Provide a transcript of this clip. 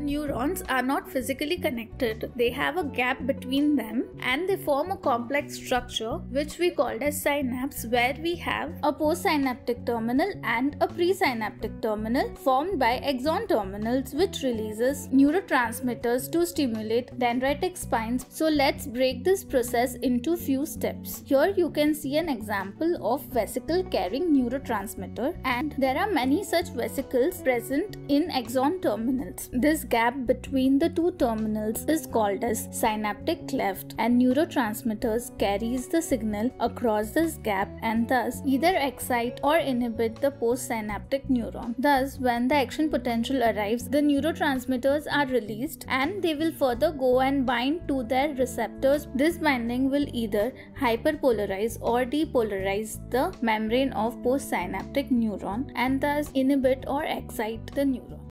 Neurons are not physically connected. They have a gap between them and they form a complex structure which we called as synapse where we have a postsynaptic terminal and a presynaptic terminal formed by axon terminals which releases neurotransmitters to stimulate dendritic spines. So let's break this process into few steps. Here you can see an example of vesicle carrying neurotransmitter and there are many such vesicles present in axon terminals. This gap between the two terminals is called as synaptic cleft and neurotransmitters carries the signal across this gap and thus either excite or inhibit the postsynaptic neuron. Thus when the action potential arrives the neurotransmitters are released and they will further go and bind to their receptors. This binding will either hyperpolarize or depolarize the membrane of postsynaptic neuron and thus inhibit or excite the neuron.